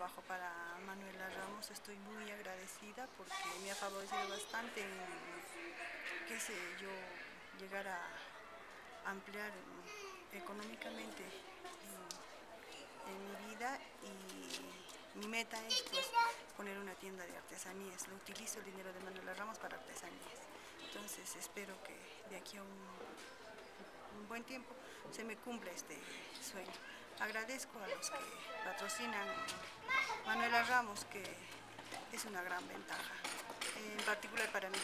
trabajo para Manuela Ramos, estoy muy agradecida porque me ha favorecido bastante en, qué sé yo, llegar a ampliar económicamente en, mi vida y mi meta es pues, poner una tienda de artesanías. Lo utilizo el dinero de Manuela Ramos para artesanías. Entonces espero que de aquí a un buen tiempo se me cumpla este sueño. Agradezco a los que patrocinan Manuela Ramos, que es una gran ventaja, en particular para mí.